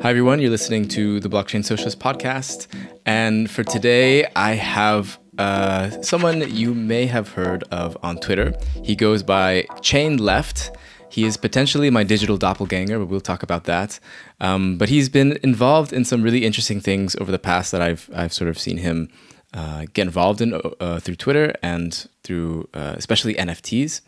Hi, everyone. You're listening to the Blockchain Socialist podcast. And for today, I have uh, someone you may have heard of on Twitter. He goes by Chainleft. He is potentially my digital doppelganger, but we'll talk about that. Um, but he's been involved in some really interesting things over the past that I've, I've sort of seen him uh, get involved in uh, through Twitter and through uh, especially NFTs.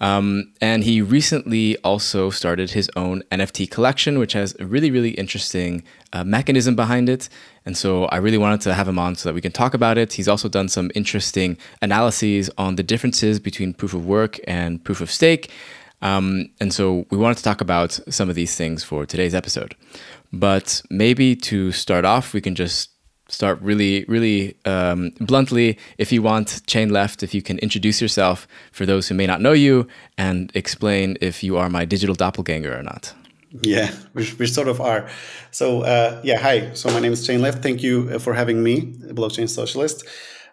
Um, and he recently also started his own NFT collection, which has a really, really interesting uh, mechanism behind it. And so I really wanted to have him on so that we can talk about it. He's also done some interesting analyses on the differences between proof of work and proof of stake. Um, and so we wanted to talk about some of these things for today's episode. But maybe to start off, we can just start really, really um, bluntly. If you want Chainleft, if you can introduce yourself for those who may not know you and explain if you are my digital doppelganger or not. Yeah, we, we sort of are. So, uh, yeah, hi. So, my name is Chainleft. Thank you uh, for having me, Blockchain Socialist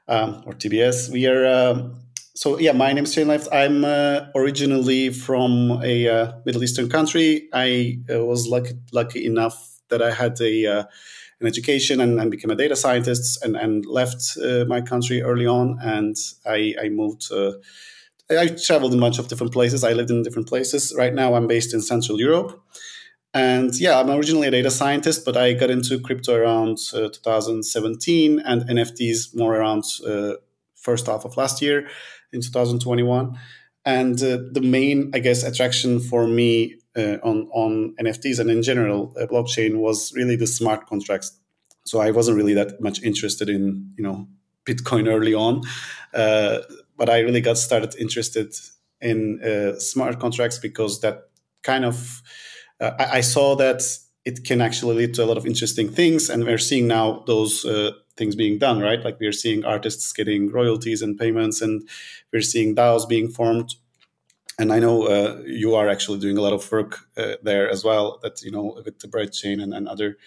um, or TBS. We are. Um, so yeah, my name is Chainleft. I'm uh, originally from a uh, Middle Eastern country. I uh, was lucky lucky enough that I had a an education and, and became a data scientist and, and left uh, my country early on. And I, I moved. Uh, I traveled in a bunch of different places. I lived in different places. Right now, I'm based in Central Europe. And yeah, I'm originally a data scientist, but I got into crypto around uh, 2017 and NFTs more around uh, first half of last year in 2021. And uh, the main, I guess, attraction for me uh, on on NFTs and in general uh, blockchain was really the smart contracts. So I wasn't really that much interested in you know Bitcoin early on, uh, but I really got started interested in uh, smart contracts because that kind of uh, I, I, saw that it can actually lead to a lot of interesting things, and we're seeing now those uh, things being done right. Like we're seeing artists getting royalties and payments, and we're seeing DAOs being formed and I know uh, you are actually doing a lot of work uh, there as well. That you know with the Bright Chain and, and other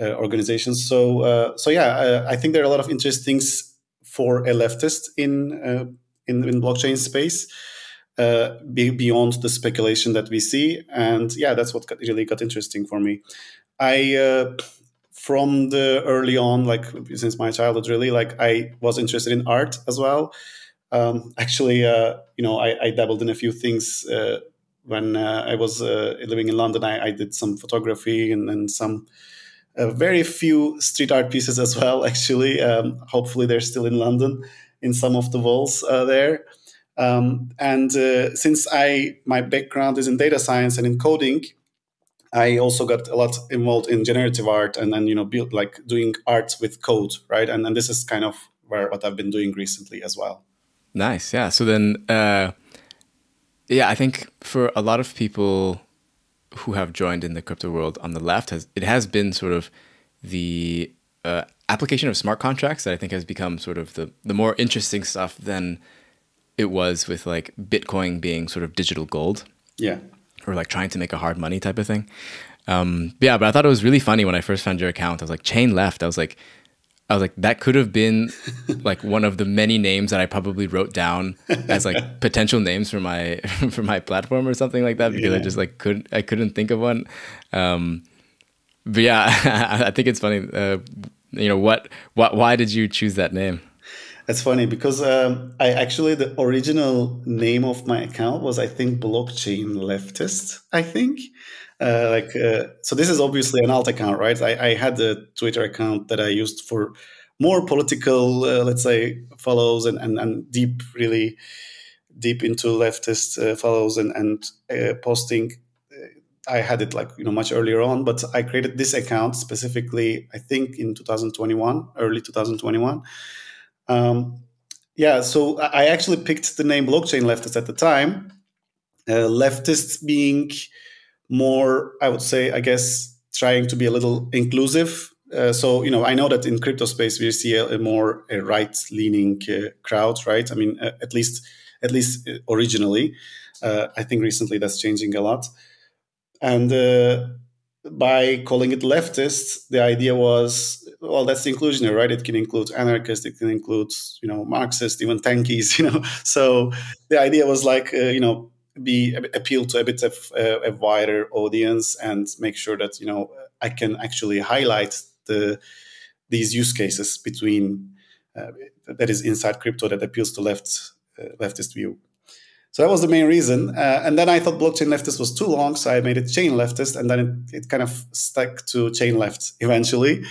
uh, organizations. So uh, so yeah, uh, I think there are a lot of interesting things for a leftist in uh, in, in blockchain space. Be beyond the speculation that we see, and yeah, that's what got, really got interesting for me. I from the early on, like since my childhood, really, like I was interested in art as well. Um, actually, uh, you know, I, I, dabbled in a few things uh, when uh, I was uh, living in London. I, I, did some photography and, and some uh, very few street art pieces as well. Actually, um, hopefully they're still in London in some of the walls uh, there. Um, and since I my background is in data science and in coding, I also got a lot involved in generative art and then you know build like doing art with code, right? And and this is kind of where what I've been doing recently as well. Nice. Yeah. So then, uh, yeah, I think for a lot of people who have joined in the crypto world on the left, has it has been sort of the uh, application of smart contracts that I think has become sort of the the more interesting stuff than it was with like Bitcoin being sort of digital gold. Yeah. Or like trying to make a hard money type of thing. Um, yeah, but I thought it was really funny when I first found your account. I was like, chain left. I was like, I was like, that could have been like one of the many names that I probably wrote down as like potential names for my for my platform or something like that because yeah. I just like couldn't I couldn't think of one. Um, but yeah, I think it's funny. Uh, you know what? What? Why did you choose that name? That's funny because um, I actually the original name of my account was I think blockchain leftist. I think uh, like uh, so this is obviously an alt account right? I, I, had a twitter account that i used for more political uh, let's say follows and, and, and, deep really deep into leftist uh, follows and, and uh, posting. I had it like you know much earlier on but i created this account specifically i think in 2021 early 2021 um, yeah so i actually picked the name blockchain leftist at the time. Leftists being more, I would say, I guess, trying to be a little inclusive. Uh, so you know, I know that in crypto space we see a, a more a right-leaning uh, crowd, right? I mean, uh, at least at least uh, originally. Uh, I think recently that's changing a lot. And uh, by calling it leftist, the idea was well, that's inclusionary, right? It can include anarchists, it can include you know Marxists, even tankies, you know. So the idea was like uh, you know be appeal to a bit of uh, a wider audience and make sure that you know I can actually highlight the these use cases between uh, that is inside crypto that appeals to left uh, leftist view. So that was the main reason. Uh, and then I thought blockchain leftist was too long, so I made it chain leftist, and then it, it kind of stuck to chain left eventually.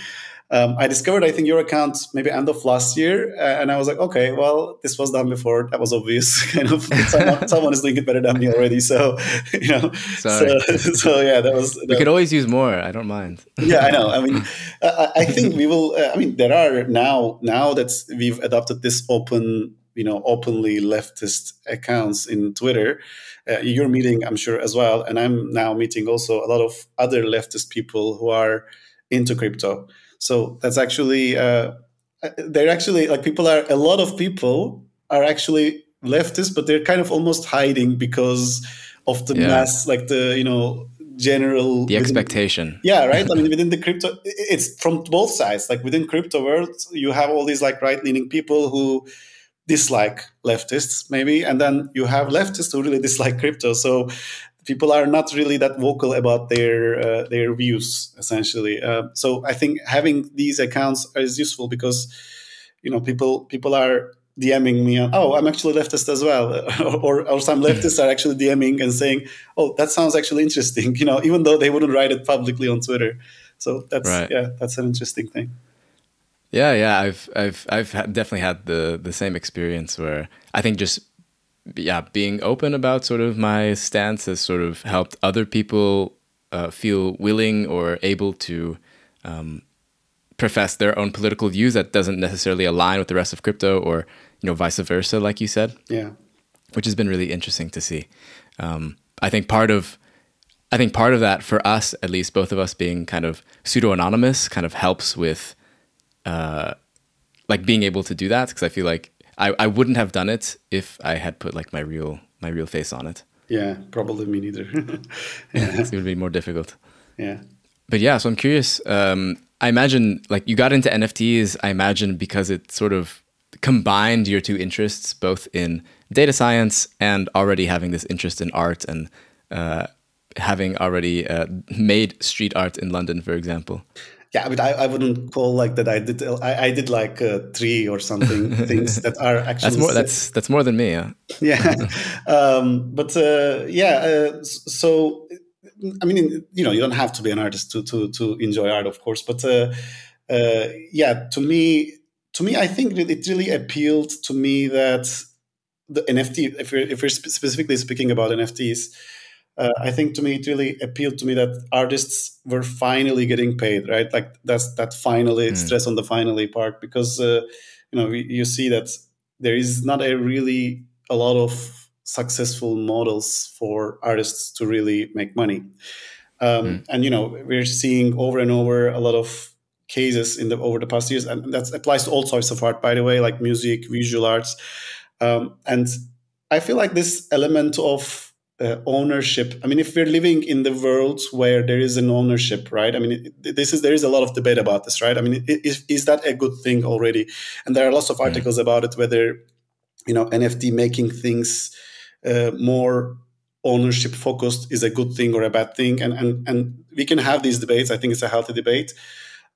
Um, I discovered, I think, your account maybe end of last year, uh, and I was like, okay, well, this was done before. That was obvious. kind of someone, someone, is doing it better than me already. So, you know, so, so, yeah, that was. we could always use more. I don't mind. yeah, I know. I mean, I, I think we will. Uh, I mean, there are now now that we've adopted this open you know openly leftist accounts in Twitter. Uh, you're meeting, I'm sure, as well, and I'm now meeting also a lot of other leftist people who are into crypto. So that's actually uh, they're actually like people are a lot of people are actually leftist, but they're kind of almost hiding because of the yeah. mass, like the you know general the expectation. Yeah right? I mean within the crypto it's from both sides. Like within crypto world you have all these like right leaning people who dislike leftists maybe and then you have leftists who really dislike crypto. So people are not really that vocal about their uh, their views essentially uh, so i think having these accounts is useful because you know people people are DMing me on, oh, I'm actually leftist as well. or, or some leftists are actually DMing and saying, oh, that sounds actually interesting, you know, even though they wouldn't write it publicly on Twitter. So that's, right. yeah, that's an interesting thing. Yeah, yeah, I've I've I've definitely had the the same experience where I think just yeah being open about sort of my stance has sort of helped other people uh, feel willing or able to um, profess their own political views that doesn't necessarily align with the rest of crypto or you know vice versa like you said. Yeah. Which has been really interesting to see. Um, i think part of i think part of that for us at least both of us being kind of pseudo anonymous kind of helps with uh, like being able to do that because I feel like I, I wouldn't have done it if I had put like my real my real face on it. Yeah, probably me neither. yeah, it would be more difficult. Yeah, but yeah, so I'm curious. Um, I imagine like you got into NFTs. I imagine because it sort of combined your two interests, both in data science and already having this interest in art and uh, having already uh, made street art in London, for example yeah, I mean, I, I wouldn't call like that. I did, I, I did like uh, three or something things that are actually that's more. That's that's more than me. Yeah. Yeah, um, but uh, yeah. Uh, so, I mean, you know, you don't have to be an artist to to to enjoy art, of course. But uh, uh, yeah, to me, to me, I think it really appealed to me that the NFT. If we're if we're specifically speaking about NFTs uh, I think to me it really appealed to me that artists were finally getting paid, right? Like that's that finally mm. stress on the finally part because uh, you know you see that there is not a really a lot of successful models for artists to really make money, um, mm. and you know we're seeing over and over a lot of cases in the over the past years, and that applies to all sorts of art, by the way, like music, visual arts, um, and I feel like this element of uh, ownership. I mean if we're living in the world where there is an ownership right? I mean this is there is a lot of debate about this right? I mean is, is that a good thing already? And there are lots of articles about it whether you know nft making things uh, more ownership focused is a good thing or a bad thing. And and and we can have these debates. I think it's a healthy debate.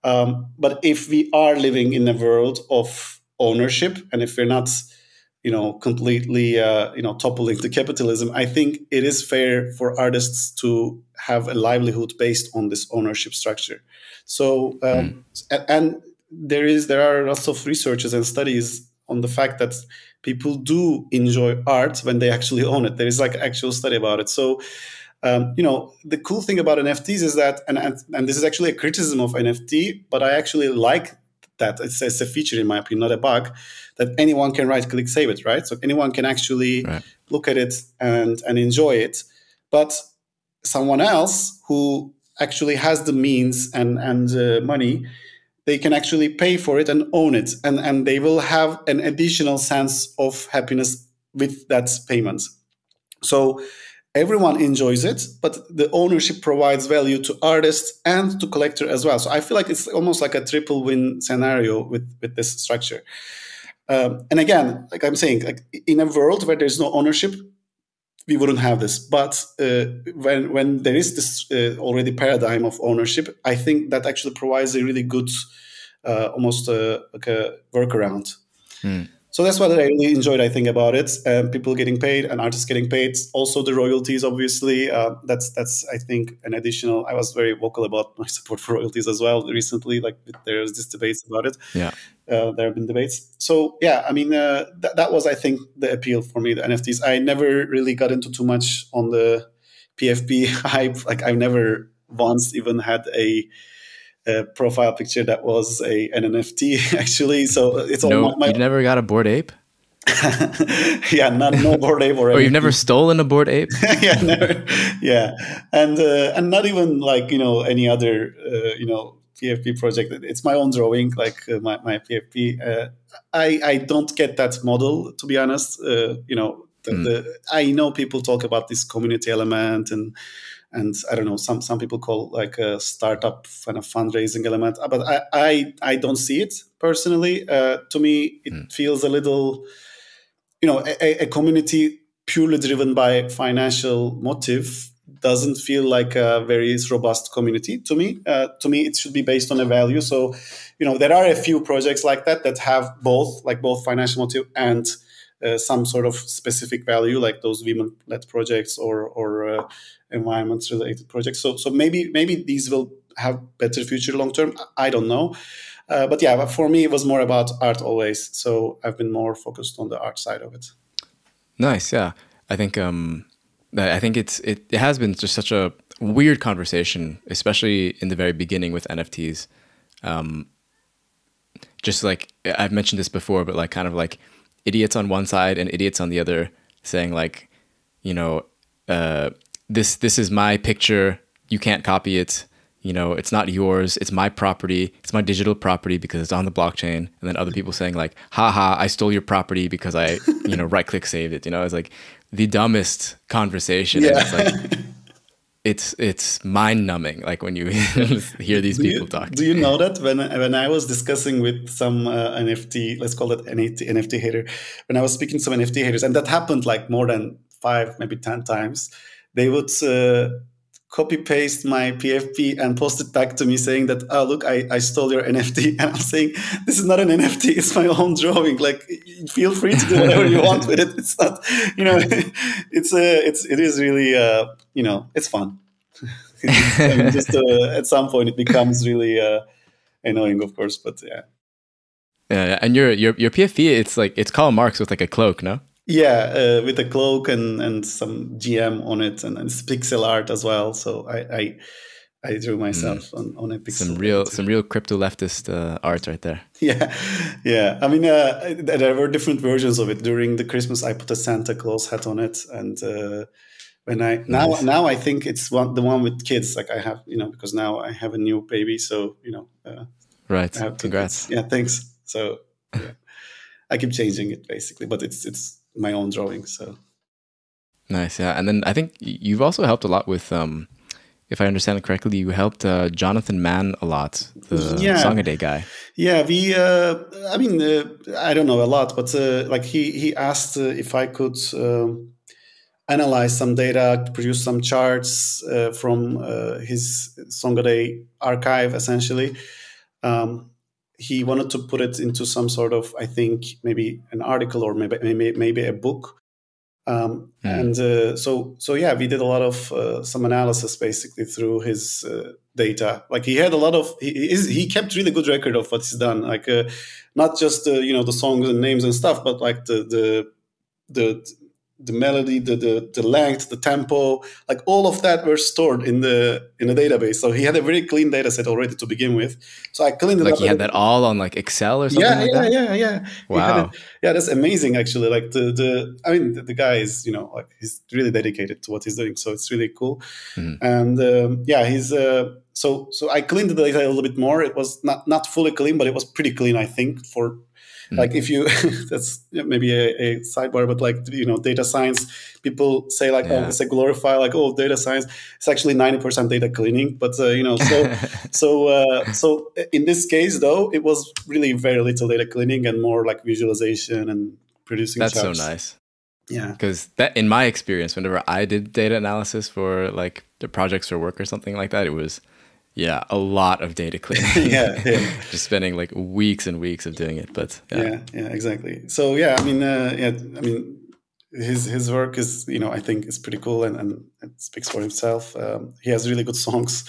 Um, but if we are living in a world of ownership and if we're not you know completely uh, you know toppling the capitalism i think it is fair for artists to have a livelihood based on this ownership structure. So um, mm. and there is there are lots of researches and studies on the fact that people do enjoy art when they actually own it. There is like actual study about it. So um, you know the cool thing about nfts is that and, and and this is actually a criticism of nft but i actually like that it's, it's, a feature in my opinion not a bug that anyone can right click save it right? So anyone can actually right. look at it and and enjoy it. But someone else who actually has the means and and uh, money they can actually pay for it and own it. And and they will have an additional sense of happiness with that payment. So everyone enjoys it, but the ownership provides value to artists and to collector as well. So I feel like it's almost like a triple win scenario with with this structure. Um, and again, like I'm saying, like in a world where there's no ownership, we wouldn't have this. But uh, when when there is this uh, already paradigm of ownership, I think that actually provides a really good, uh, almost uh, like a workaround. Hmm so that's what I really enjoyed. I think about it. Um, people getting paid and artists getting paid. Also the royalties, obviously. Uh, that's that's I think an additional. I was very vocal about my support for royalties as well recently. Like there's this debates about it. Yeah, uh, there have been debates. So yeah, I mean uh, th- that was I think the appeal for me. The NFTs. I never really got into too much on the PFP hype. Like I've never once even had a a profile picture that was a an NFT actually. So it's no, all my, you never got a Bored Ape. yeah, not no Bored Ape or. or you've never stolen a Bored Ape. yeah, never. Yeah, and uh, and not even like you know any other uh, you know PFP project. It's my own drawing, like uh, my my PFP. Uh, I I don't get that model to be honest. Uh, you know, the, mm. the, I know people talk about this community element and and I don't know some some people call like a startup kind of fundraising element, uh, but I I, I don't see it personally. Uh, to me, it mm. feels a little, you know, a, a, community purely driven by financial motive doesn't feel like a very robust community to me. Uh, to me, it should be based on a value. So, you know, there are a few projects like that that have both, like both financial motive and uh, some sort of specific value, like those women-led projects or or uh, environment-related projects. So so maybe maybe these will have better future long term. I don't know. Uh, but yeah, for me, it was more about art always. So I've been more focused on the art side of it. Nice, yeah. I think um, I think it's it, it has been just such a weird conversation, especially in the very beginning with NFTs. Um, just like I've mentioned this before, but like kind of like idiots on one side and idiots on the other saying like, you know, uh, this this is my picture, you can't copy it. You know, it's not yours. It's my property. It's my digital property because it's on the blockchain. And then other people saying like, haha, I stole your property because I, you know, right click saved it. You know, it's like the dumbest conversation. Yeah. It's it's mind numbing like when you hear these do people you, talk do you know that when when i was discussing with some uh, nft let's call it NFT, nft hater when i was speaking to some nft haters and that happened like more than five maybe ten times they would uh, copy paste my PFP and post it back to me saying that, oh, look, I, I stole your NFT. And I'm saying, this is not an NFT, it's my own drawing. Like, feel free to do whatever you want with it. It's not, you know, it's, uh, it's, it is really, uh, you know, it's fun. I mean, just uh, at some point it becomes really uh, annoying, of course, but yeah. Yeah, and your your your PFP, it's like it's Karl Marx with like a cloak, no? Yeah, uh, with a cloak and, and some GM on it, and, and it's pixel art as well. So I I, I drew myself mm. on, on a pixel. Some real some real crypto leftist uh, art right there. Yeah, yeah. I mean, uh, there were different versions of it. During the Christmas, I put a Santa Claus hat on it, and uh, when I now nice. now I think it's one the one with kids. Like I have you know because now I have a new baby, so you know. Uh, right. Congrats. Yeah. Thanks. So. Yeah. I keep changing it basically, but it's it's my own drawing. So nice, yeah. And then I think you've also helped a lot with, um, if I understand it correctly, you helped uh, Jonathan Mann a lot, the yeah. Song a Day guy. Yeah, we. Uh, I mean, uh, I don't know a lot, but uh, like he he asked uh, if I could. Um, analyze some data, produce some charts uh, from his Song a Day archive, essentially. Um, he wanted to put it into some sort of, I think, maybe an article or maybe maybe, maybe a book. Um, mm. And uh, so, so yeah, we did a lot of uh, some analysis basically through his uh, data. Like he had a lot of, he, he kept really good record of what he's done. Like uh, not just you know the songs and names and stuff, but like the the the the melody, the, the the length, the tempo, like all of that were stored in the in the database. So he had a very clean data set already to begin with. So I cleaned it like up. he had that all on like Excel or something. Yeah, like yeah, yeah, yeah. Wow. yeah, that's amazing actually. Like the the I mean the, the, guy is you know like he's really dedicated to what he's doing. So it's really cool. Mm-hmm. And um, yeah, he's uh, so so I cleaned the data a little bit more. It was not not fully clean, but it was pretty clean I think for Mm. Like if you, that's maybe a, a, sidebar, but like you know, data science people say like, oh, yeah. oh, it's a glorify like oh, data science. It's actually ninety percent data cleaning, but uh, you know, so so uh, so in this case though, it was really very little data cleaning and more like visualization and producing. That's charts. so nice. Yeah, because that in my experience, whenever I did data analysis for like the projects or work or something like that, it was yeah, a lot of data cleaning. yeah, yeah. just spending like weeks and weeks of doing it. But yeah, yeah, yeah exactly. So yeah, I mean, uh, yeah, I mean, his his work is you know I think is pretty cool and and it speaks for himself. Um, he has really good songs.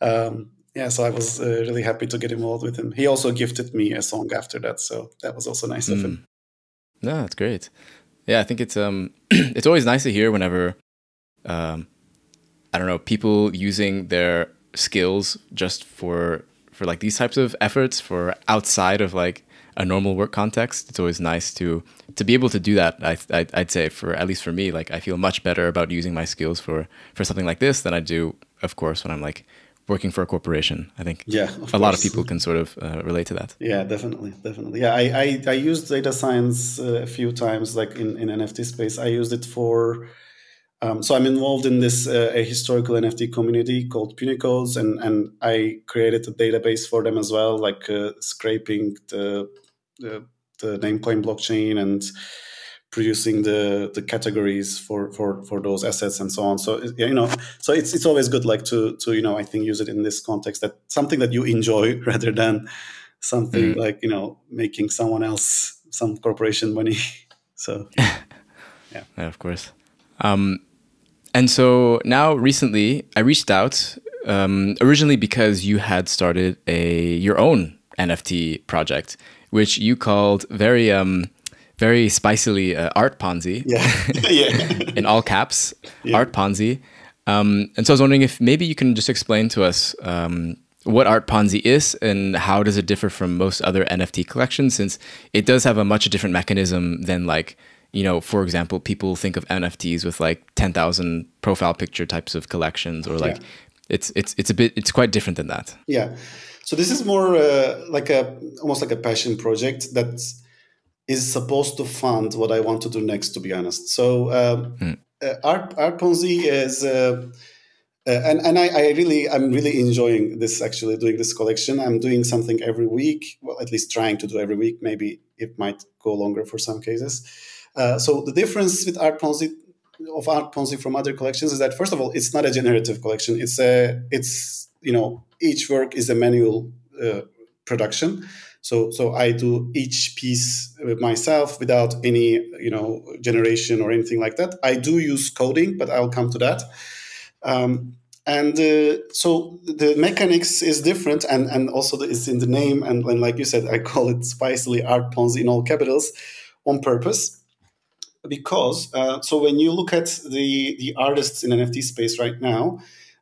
Um, yeah, so I was uh, really happy to get involved with him. He also gifted me a song after that, so that was also nice mm. of him. Mm. No, that's great. Yeah, I think it's um it's always nice to hear whenever um I don't know people using their skills just for for like these types of efforts for outside of like a normal work context it's always nice to to be able to do that I, I i'd say for at least for me like i feel much better about using my skills for for something like this than i do of course when i'm like working for a corporation. I think yeah a course. lot of people can sort of uh, relate to that. Yeah definitely definitely. Yeah i i, I used data science uh, a few times like in in nft space. I used it for um, so I'm involved in this uh, a historical NFT community called Punicos, and and I created a database for them as well, like uh, scraping the, the the namecoin blockchain and producing the the categories for for for those assets and so on. So you know, so it's it's always good, like to to you know, I think use it in this context that something that you enjoy rather than something mm. like you know making someone else some corporation money. so yeah. yeah, of course. Um, and so now recently, I reached out um, originally because you had started a your own NFT project, which you called very um, very spicily uh, Art Ponzi. Yeah, yeah. in all caps, yeah. Art Ponzi. Um, and so I was wondering if maybe you can just explain to us um, what Art Ponzi is and how does it differ from most other NFT collections, since it does have a much different mechanism than like you know, for example, people think of NFTs with like 10,000 profile picture types of collections or like yeah. it's it's it's a bit it's quite different than that. Yeah. So this is more uh, like a almost like a passion project that is supposed to fund what I want to do next to be honest. So um, hmm. uh, Art Art Ponzi is uh, uh, and and I, I, really I'm really enjoying this actually doing this collection. I'm doing something every week, well at least trying to do every week. Maybe it might go longer for some cases. Uh, so the difference with Art Ponzi of Art Ponzi from other collections is that first of all, it's not a generative collection. It's a it's you know each work is a manual uh, production. So so I do each piece myself without any you know generation or anything like that. I do use coding, but I'll come to that. Um, and uh, so the mechanics is different and, and also it's in the name and, and like you said i call it spicily art ponzi in all capitals on purpose because uh, so when you look at the the artists in NFT space right now,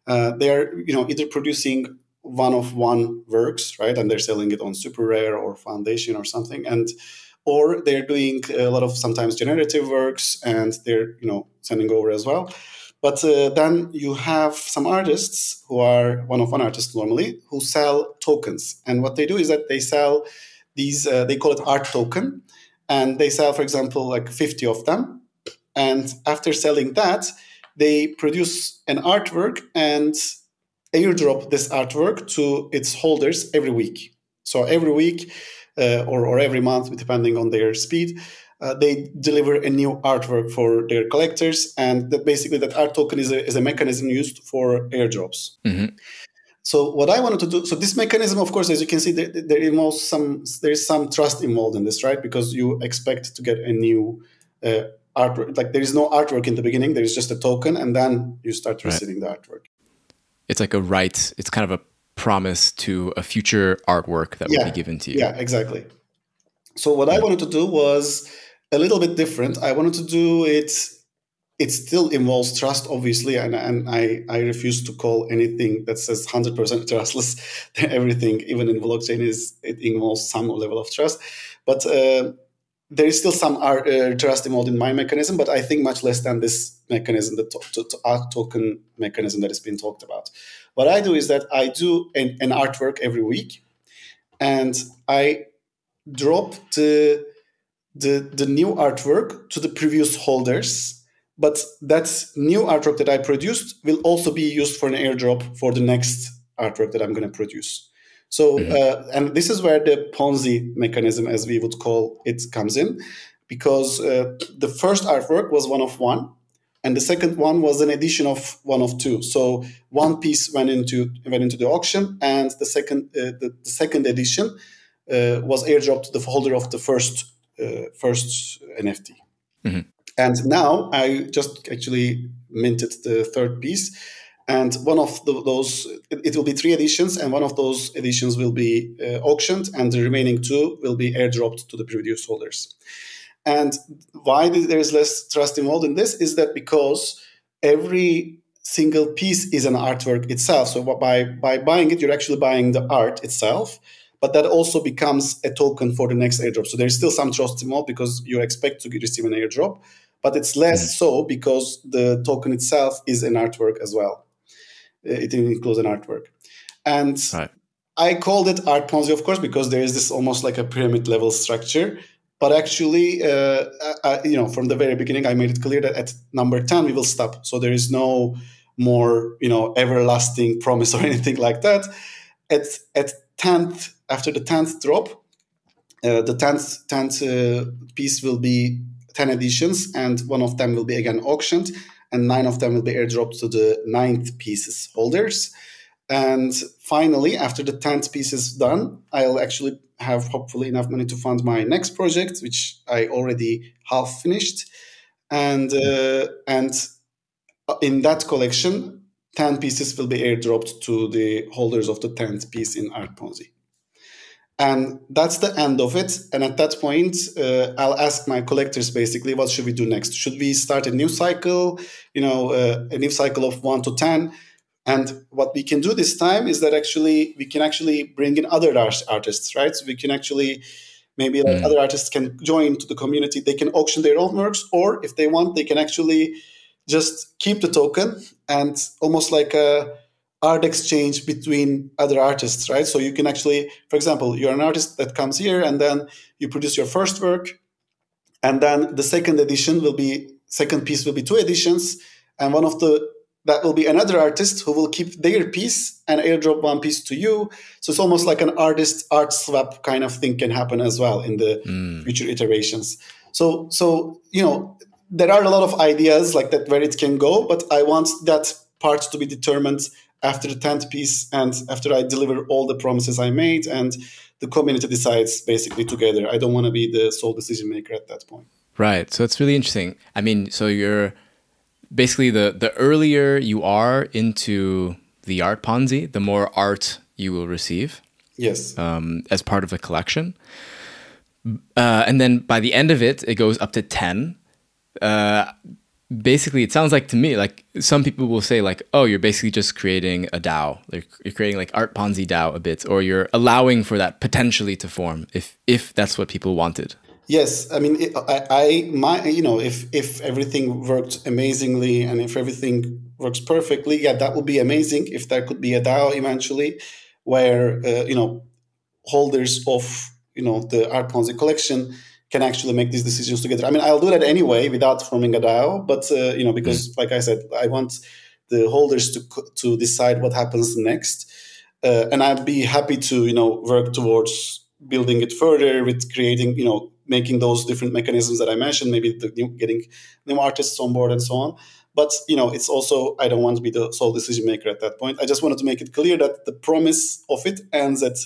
uh, they're you know either producing one of one works right, and they're selling it on SuperRare or Foundation or something, and or they're doing a lot of sometimes generative works and they're you know sending over as well. But uh, then you have some artists who are one of one artists normally who sell tokens, and what they do is that they sell these uh, they call it art token and they sell, for example, like 50 of them. And after selling that, they produce an artwork and airdrop this artwork to its holders every week. So every week uh, or, or every month, depending on their speed, uh, they deliver a new artwork for their collectors. And that basically that art token is a, is a mechanism used for airdrops. Mm-hmm. So what I wanted to do, so this mechanism, of course, as you can see, there, there involves some, there is some trust involved in this, right? Because you expect to get a new uh, artwork. Like there is no artwork in the beginning. There is just a token, and then you start receiving right. the artwork. It's like a right. It's kind of a promise to a future artwork that yeah. will be given to you. Yeah, exactly. So what yeah. I wanted to do was a little bit different. I wanted to do it it still involves trust, obviously, and, and I, I refuse to call anything that says 100% trustless. Everything, even in blockchain, is it involves some level of trust. But uh, there is still some uh, trust involved in my mechanism, but I think much less than this mechanism, the to- to- art token mechanism that has been talked about. What I do is that I do an, an artwork every week, and I drop the the the new artwork to the previous holders but that new artwork that i produced will also be used for an airdrop for the next artwork that i'm going to produce so mm-hmm. uh, and this is where the ponzi mechanism as we would call it comes in because uh, the first artwork was one of one and the second one was an edition of one of two so one piece went into went into the auction and the second uh, the, the, second edition uh, was airdropped to the holder of the first uh, first nft mm-hmm. And now i just actually minted the third piece and one of the, those it, will be three editions and one of those editions will be uh, auctioned and the remaining two will be airdropped to the previous holders and why there is less trust involved in this is that because every single piece is an artwork itself. So by by buying it, you're actually buying the art itself, but that also becomes a token for the next airdrop. So there's still some trust involved because you expect to receive an airdrop, but it's less mm-hmm. so because the token itself is an artwork as well. It includes an artwork, and. Right. I called it Art Ponzi, of course, because there is this almost like a pyramid level structure but actually, uh, I, you know, from the very beginning, I made it clear that at number 10, we will stop. So there is no more, you know, everlasting promise or anything like that. At, at 10th, after the 10th drop, uh, the 10th, 10th uh, piece will be 10 editions, and one of them will be again auctioned, and nine of them will be airdropped to the ninth pieces holders. And finally, after the 10th piece is done, I'll actually have hopefully enough money to fund my next project, which I already half finished. And, uh, and in that collection, 10 pieces will be airdropped to the holders of the 10th piece in Art Ponzi. And that's the end of it. And at that point, uh, I'll ask my collectors basically, what should we do next? Should we start a new cycle, you know, uh, a new cycle of one to 10? And what we can do this time is that actually we can actually bring in other art- artists, right? So we can actually maybe like mm. other artists can join to the community. They can auction their own works, or if they want, they can actually just keep the token and almost like a art exchange between other artists, right? So you can actually, for example, you're an artist that comes here and then you produce your first work, and then the second edition will be second piece will be two editions, and one of the that will be another artist who will keep their piece and airdrop one piece to you. So it's almost like an artist art swap kind of thing can happen as well in the mm. future iterations. So so you know there are a lot of ideas like that where it can go, but I want that part to be determined after the 10th piece and after I deliver all the promises I made and the community decides basically together. I don't want to be the sole decision maker at that point. Right. So it's really interesting. I mean, so you're basically the the earlier you are into the art Ponzi, the more art you will receive. Yes. Um, as part of a collection. Uh, and then by the end of it, it goes up to 10. Uh, basically, it sounds like to me, like some people will say, like, oh, you're basically just creating a DAO. Like you're creating like art Ponzi DAO a bit, or you're allowing for that potentially to form if if that's what people wanted. Yes, I mean, it, I, I, my, you know, if if everything worked amazingly and if everything works perfectly, yeah, that would be amazing. If there could be a DAO eventually, where uh, you know, holders of you know the Art Ponzi collection can actually make these decisions together. I mean, I'll do that anyway without forming a DAO, but uh, you know, because mm. like I said, I want the holders to to decide what happens next, uh, and I'd be happy to you know work towards building it further with creating you know making those different mechanisms that I mentioned, maybe the new, getting new artists on board and so on. But you know, it's also I don't want to be the sole decision maker at that point. I just wanted to make it clear that the promise of it ends at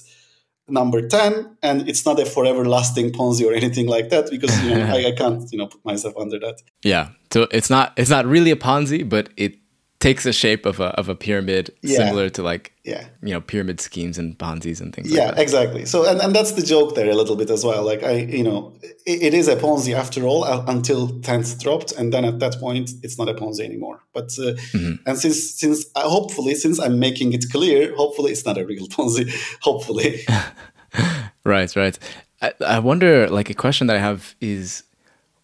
number 10 and it's not a forever lasting ponzi or anything like that because you know I, I, can't you know put myself under that. Yeah. So it's not it's not really a ponzi but it takes the shape of a of a pyramid, yeah. similar to like yeah. you know pyramid schemes and Ponzi's and things. Like that. Yeah, like exactly. So and, and that's the joke there a little bit as well. Like I, you know, it, it is a Ponzi after all uh, until tenth dropped, and then at that point it's not a Ponzi anymore. But uh, mm-hmm. and since since uh, hopefully since I'm making it clear, hopefully it's not a real Ponzi. hopefully. right, right. I, I wonder. Like a question that I have is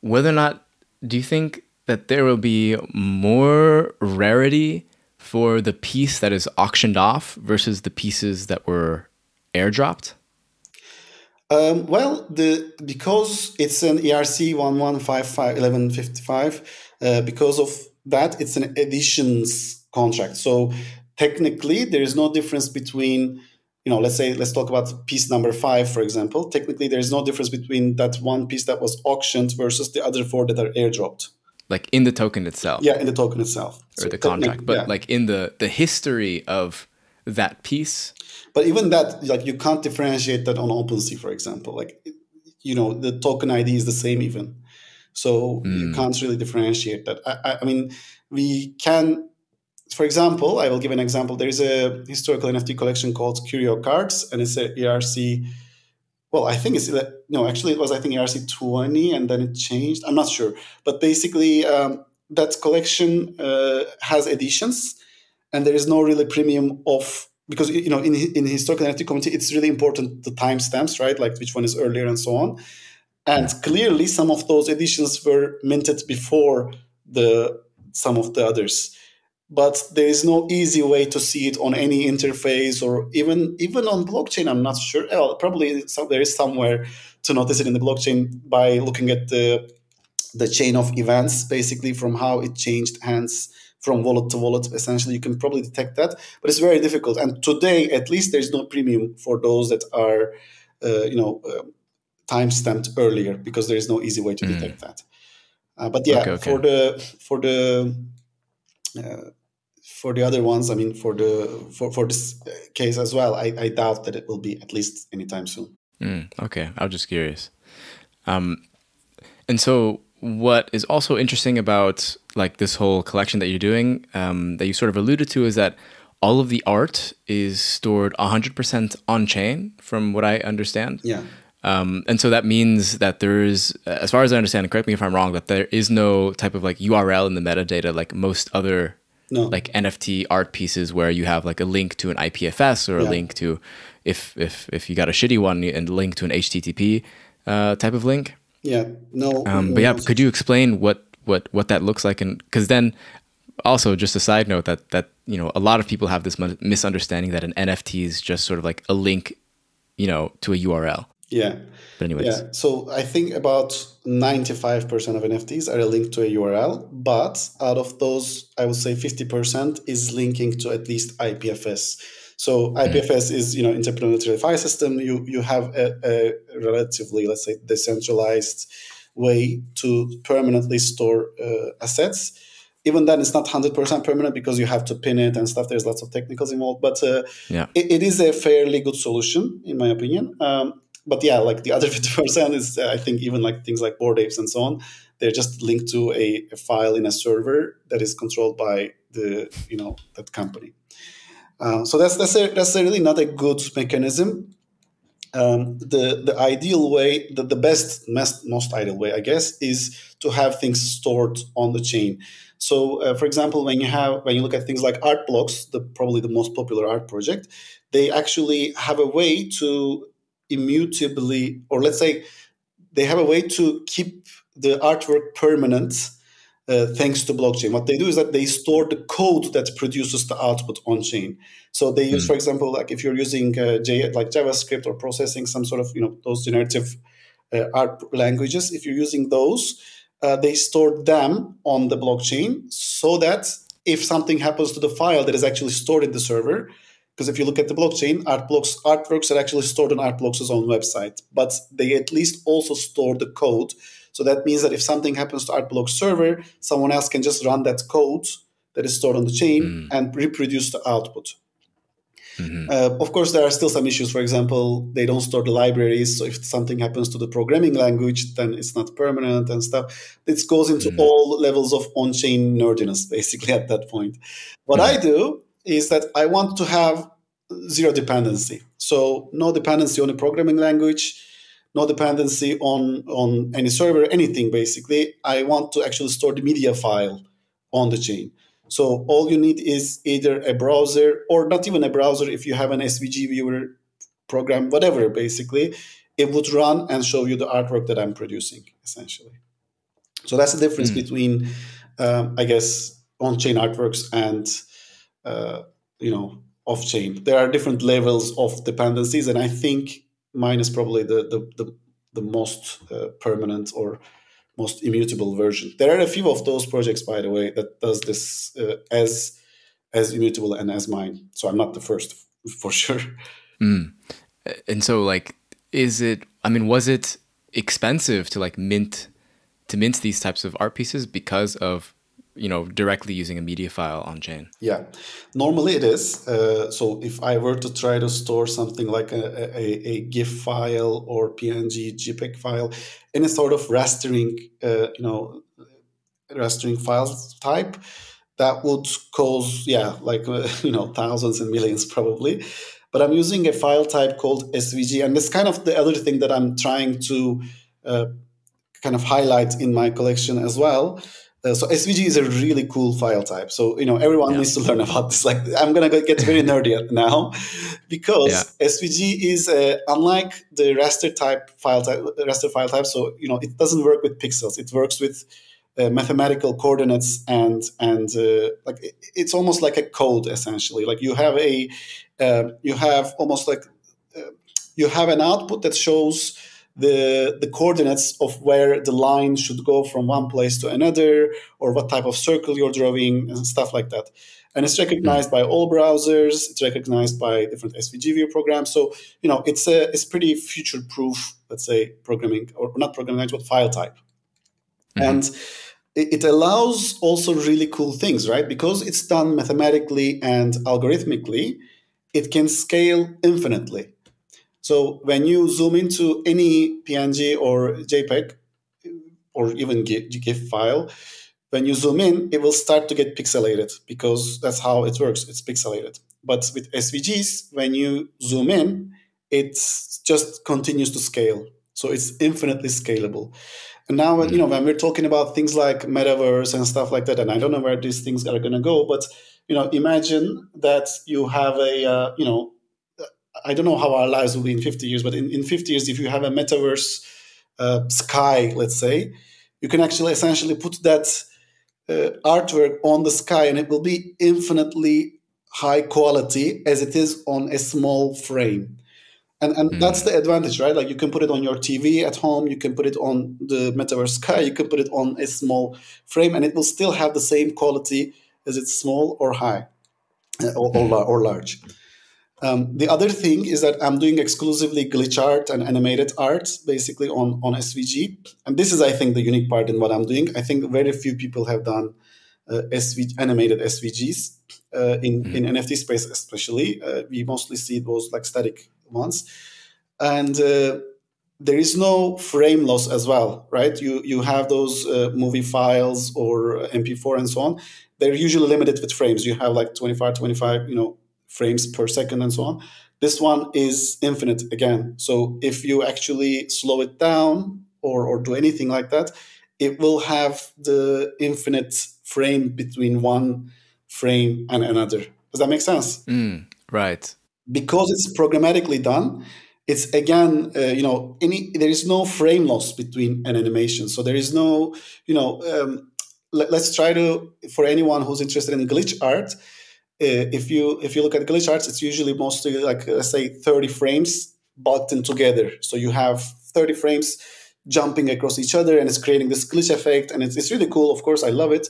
whether or not do you think that there will be more rarity for the piece that is auctioned off versus the pieces that were airdropped? Um, well, the because it's an ERC 1155, uh, because of that, it's an editions contract. So technically, there is no difference between, you know, let's say, let's talk about piece number five, for example. Technically, there is no difference between that one piece that was auctioned versus the other four that are airdropped. Like in the token itself. Yeah, in the token itself. Or so the contract. But yeah. like in the the history of that piece. But even that, like you can't differentiate that on OpenSea, for example. Like, you know, the token ID is the same even. So mm. you hmm. can't really differentiate that. I, I, mean, we can, for example, I will give an example. There is a historical NFT collection called Curio Cards, and it's a ERC. Well, I think it's no, actually it was I think ERC twenty, and then it changed. I'm not sure, but basically um, that collection uh, has editions, and there is no really premium of because you know in in historical NFT community it's really important the timestamps, right? Like which one is earlier and so on. And clearly, some of those editions were minted before the some of the others. But there is no easy way to see it on any interface or even even on blockchain. I'm not sure. Well, probably some, there is somewhere to notice it in the blockchain by looking at the the chain of events, basically from how it changed hands from wallet to wallet. Essentially, you can probably detect that, but it's very difficult. And today, at least, there's no premium for those that are, uh, you know. Uh, time stamped earlier because there is no easy way to mm. detect that. Uh, but yeah, okay, okay. for the for the for the other ones, I mean, for the for for this case as well, I, I doubt that it will be at least anytime soon. Mm, okay, I was just curious. Um, and so, what is also interesting about like this whole collection that you're doing, um, that you sort of alluded to, is that all of the art is stored 100% on chain, from what I understand. Yeah. Um, and so that means that there is, as far as I understand, and correct me if I'm wrong, that there is no type of like URL in the metadata like most other no. like NFT art pieces where you have like a link to an IPFS or yeah. a link to, if if if you got a shitty one, and link to an HTTP uh, type of link. Yeah, no. Um, but yeah, could you explain what what what that looks like? And because then, also just a side note that that you know a lot of people have this misunderstanding that an NFT is just sort of like a link, you know, to a URL. Yeah. But anyways. Yeah. So I think about 95% of NFTs are linked to a URL, but out of those, I would say 50% is linking to at least IPFS. So IPFS mm. is, you know, interplanetary file system. You you have a, a relatively, let's say, decentralized way to permanently store uh, assets even then it's not 100% permanent because you have to pin it and stuff there's lots of technicals involved but uh, yeah. it, it is a fairly good solution in my opinion um, but yeah, like the other 50% is, uh, I think, even like things like Bored Apes and so on, they're just linked to a, a, file in a server that is controlled by the, you know, that company. Uh, so that's that's a, that's a really not a good mechanism. Um, the the ideal way, the, the best most, most ideal way, I guess, is to have things stored on the chain. So, uh, for example, when you have when you look at things like Art Blocks, the probably the most popular art project, they actually have a way to immutably, or let's say they have a way to keep the artwork permanent uh, thanks to blockchain. What they do is that they store the code that produces the output on chain. So they use, mm. for example, like if you're using uh, J, like JavaScript or processing some sort of you know those generative uh, art languages, if you're using those, uh, they store them on the blockchain so that if something happens to the file that is actually stored in the server, because if you look at the blockchain, Art Blocks, artworks are actually stored on Art Blocks' own website, but they at least also store the code. So that means that if something happens to Art Artblocks server, someone else can just run that code that is stored on the chain mm. and reproduce the output. Mm-hmm. Uh, of course, there are still some issues. For example, they don't store the libraries. So if something happens to the programming language, then it's not permanent and stuff. It goes into mm all levels of on chain nerdiness, basically, at that point. What mm I do is that I want to have zero dependency. So no dependency on a programming language, no dependency on, on any server, anything basically. I want to actually store the media file on the chain. So all you need is either a browser or not even a browser if you have an SVG viewer program, whatever basically, it would run and show you the artwork that I'm producing essentially. So that's the difference mm. between, um, I guess, on-chain artworks and uh, you know off chain. There are different levels of dependencies, and I think mine is probably the the the, the most uh, permanent or most immutable version. There are a few of those projects, by the way, that does this uh, as as immutable and as mine. So I'm not the first for sure. Mm. And so, like, is it? I mean, was it expensive to like mint to mint these types of art pieces because of you know directly using a media file on chain. Yeah. Normally it is uh, so if i were to try to store something like a, a, a gif file or png jpeg file in a sort of rastering uh, you know rastering files type that would cause yeah like uh, you know thousands and millions probably. But i'm using a file type called svg and this kind of the other thing that i'm trying to uh, kind of highlight in my collection as well uh, so SVG is a really cool file type. So you know everyone yeah. needs to learn about this. Like I'm gonna get very nerdy now, because yeah. SVG is uh, unlike the raster type file type, raster file type. So you know it doesn't work with pixels. It works with uh, mathematical coordinates and and uh, like it, it's almost like a code essentially. Like you have a uh, you have almost like uh, you have an output that shows the the coordinates of where the line should go from one place to another or what type of circle you're drawing and stuff like that. And it's recognized by all browsers it's recognized by different svg view programs. So you know it's a it's pretty future proof let's say programming or not programming language but file type. Mm-hmm. and it allows also really cool things right? Because it's done mathematically and algorithmically it can scale infinitely so when you zoom into any PNG or JPEG or even GIF file, when you zoom in, it will start to get pixelated because that's how it works. It's pixelated. But with SVGs, when you zoom in, it just continues to scale. So it's infinitely scalable. And now, you know, when we're talking about things like metaverse and stuff like that, and I don't know where these things are going to go, but you know, imagine that you have a, uh, you know, I don't know how our lives will be in 50 years, but in, in 50 years, if you have a metaverse uh, sky, let's say, you can actually essentially put that uh, artwork on the sky and it will be infinitely high quality as it is on a small frame. And, and mm. that's the advantage, right? Like you can put it on your TV at home, you can put it on the metaverse sky, you can put it on a small frame, and it will still have the same quality as it's small or high uh, or, or, hmm. or large. Um, the other thing is that I'm doing exclusively glitch art and animated art, basically on, on SVG. And this is, I think, the unique part in what I'm doing. I think very few people have done uh, SVG, animated SVGs uh, in, mm. in NFT space, especially. Uh, we mostly see those like static ones. And uh, there is no frame loss as well, right? You, you have those uh, movie files or MP4 and so on. They're usually limited with frames. You have like 25, 25, you know, frames per second and so on. This one is infinite again. So if you actually slow it down or, or do anything like that, it will have the infinite frame between one frame and another. Does that make sense? Mm, right. Because it's programmatically done, it's again, uh, you know, any there is no frame loss between an animation. So there is no, you know, um, let, us try to for anyone who's interested in glitch art if you if you look at glitch arts, it's usually mostly like let's say 30 frames buttoned together. So you have 30 frames jumping across each other, and it's creating this glitch effect, and it's, it's really cool. Of course, I love it.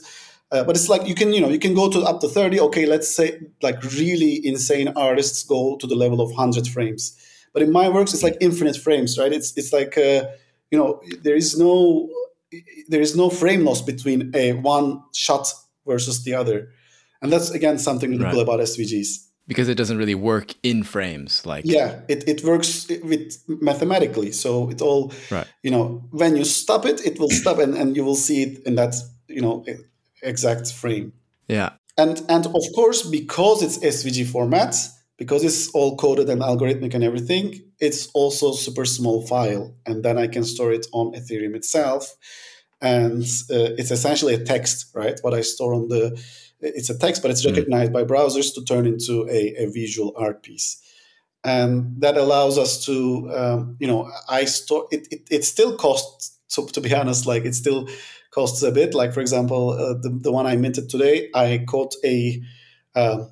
Uh, but it's like you can you know you can go to up to 30 okay let's say like really insane artists go to the level of 100 frames but in my works it's like infinite frames right it's it's like uh, you know there is no there is no frame loss between a one shot versus the other and that's again something really right. cool about SVGs. Because it doesn't really work in frames, like yeah, it, it works with mathematically. So it all right. You know, when you stop it, it will stop, and, and you will see it in that you know exact frame. Yeah, and and of course because it's SVG format, because it's all coded and algorithmic and everything, it's also super small file, and then I can store it on Ethereum itself, and uh, it's essentially a text, right? What I store on the it's a text, but it's hmm. recognized mm. by browsers to turn into a, a, visual art piece. And that allows us to, um, you know, I store it, it, it still costs, to, to, be honest, like it still costs a bit. Like, for example, uh, the, the one I minted today, I caught a, uh,